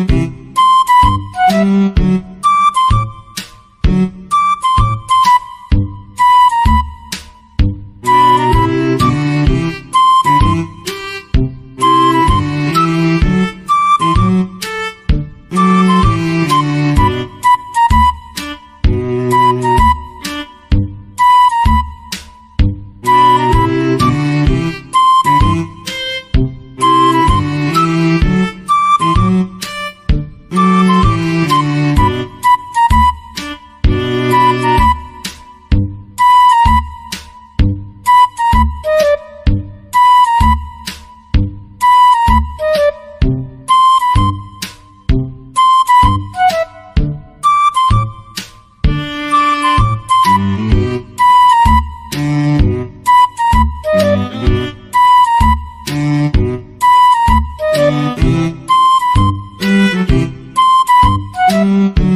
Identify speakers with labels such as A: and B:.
A: Mm-hmm. Música